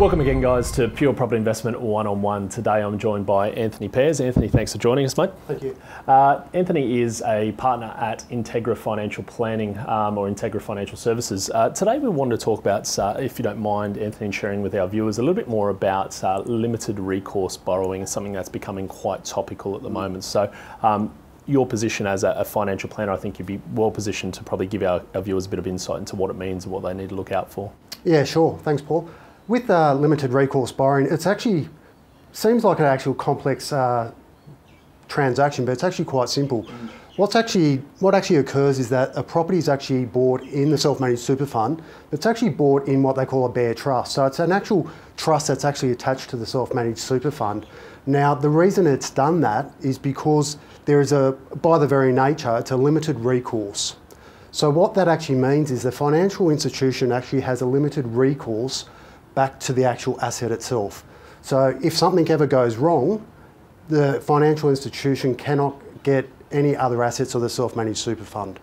Welcome again, guys, to Pure Property Investment One on One. Today I'm joined by Anthony Pears. Anthony, thanks for joining us, mate. Thank you. Uh, Anthony is a partner at Integra Financial Planning um, or Integra Financial Services. Uh, today we wanted to talk about, uh, if you don't mind, Anthony, sharing with our viewers a little bit more about uh, limited recourse borrowing, something that's becoming quite topical at the moment. So, um, your position as a, a, financial planner, I think you'd be well positioned to probably give our, our viewers a bit of insight into what it means and what they need to look out for. Yeah, sure. Thanks, Paul. With uh, limited recourse borrowing, it's actually seems like an actual complex uh, transaction, but it's actually quite simple. What's actually what actually occurs is that a property is actually bought in the self-managed super fund. It's actually bought in what they call a bare trust. So it's an actual trust that's actually attached to the self-managed super fund. Now the reason it's done that is because there is a by the very nature it's a limited recourse. So what that actually means is the financial institution actually has a limited recourse back to the actual asset itself. So if something ever goes wrong, the financial institution cannot get any other assets of the self-managed super fund.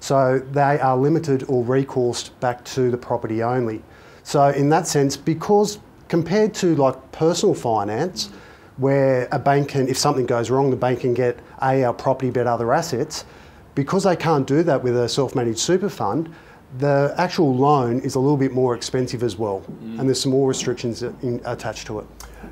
So they are limited or recourse back to the property only. So in that sense, because compared to like personal finance, where a bank can, if something goes wrong, the bank can get A, our property, but other assets, because they can't do that with a self-managed super fund, the actual loan is a little bit more expensive as well, mm. and there's some more restrictions in, attached to it.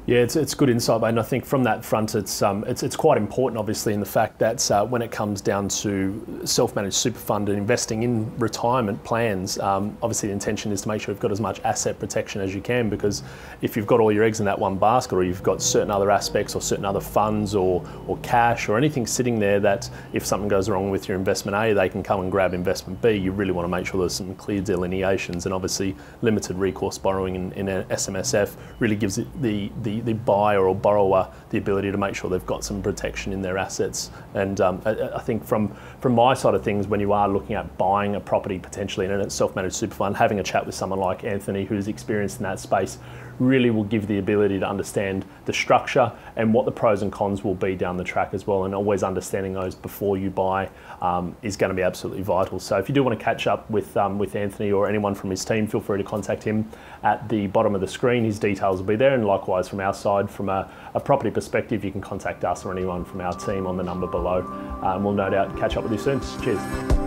Yeah, it's, it's good insight. And I think from that front, it's um, it's, it's quite important, obviously, in the fact that uh, when it comes down to self-managed super fund and investing in retirement plans, um, obviously the intention is to make sure you've got as much asset protection as you can. Because if you've got all your eggs in that one basket, or you've got certain other aspects, or certain other funds, or or cash, or anything sitting there that if something goes wrong with your investment A, they can come and grab investment B. You really want to make sure there's some clear delineations, and obviously limited recourse borrowing in, in SMSF really gives it the the, the buyer or borrower the ability to make sure they've got some protection in their assets. And um, I, I, think from, from my side of things, when you are looking at buying a property potentially in a self-managed super fund, having a chat with someone like Anthony who's experienced in that space really will give the ability to understand the structure and what the pros and cons will be down the track as well. And always understanding those before you buy um, is going to be absolutely vital. So if you do want to catch up with um, with Anthony or anyone from his team, feel free to contact him at the bottom of the screen. His details will be there, and likewise from our side, from a, a property perspective, you can contact us or anyone from our team on the number below. Um, we'll no doubt catch up with you soon. Cheers.